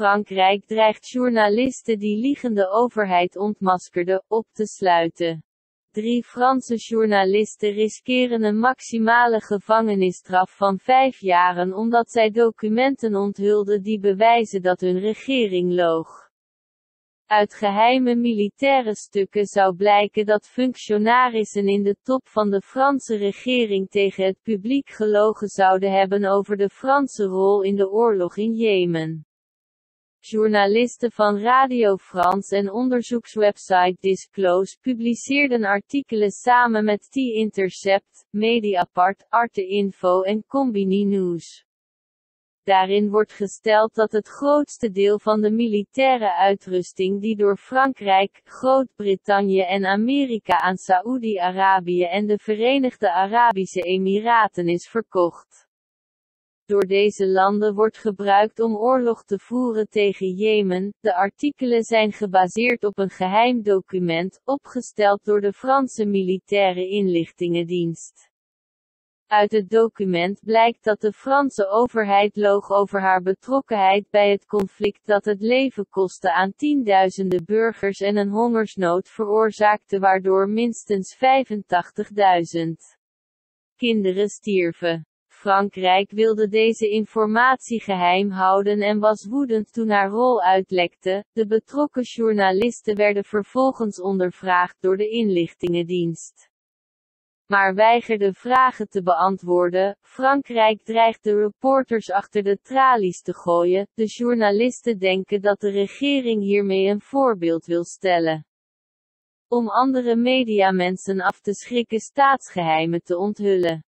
Frankrijk dreigt journalisten die liegende overheid ontmaskerden, op te sluiten. Drie Franse journalisten riskeren een maximale gevangenisstraf van vijf jaren omdat zij documenten onthulden die bewijzen dat hun regering loog. Uit geheime militaire stukken zou blijken dat functionarissen in de top van de Franse regering tegen het publiek gelogen zouden hebben over de Franse rol in de oorlog in Jemen. Journalisten van Radio France en onderzoekswebsite Disclose publiceerden artikelen samen met T-Intercept, Mediapart, Arte Info en Combini News. Daarin wordt gesteld dat het grootste deel van de militaire uitrusting die door Frankrijk, Groot-Brittannië en Amerika aan Saoedi-Arabië en de Verenigde Arabische Emiraten is verkocht door deze landen wordt gebruikt om oorlog te voeren tegen Jemen. De artikelen zijn gebaseerd op een geheim document, opgesteld door de Franse militaire inlichtingendienst. Uit het document blijkt dat de Franse overheid loog over haar betrokkenheid bij het conflict dat het leven kostte aan tienduizenden burgers en een hongersnood veroorzaakte waardoor minstens 85.000 kinderen stierven. Frankrijk wilde deze informatie geheim houden en was woedend toen haar rol uitlekte. De betrokken journalisten werden vervolgens ondervraagd door de inlichtingendienst maar weigerde vragen te beantwoorden. Frankrijk dreigt de reporters achter de tralies te gooien. De journalisten denken dat de regering hiermee een voorbeeld wil stellen. Om andere mediamensen af te schrikken staatsgeheimen te onthullen.